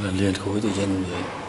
那是连 khối tự nhiên rồi.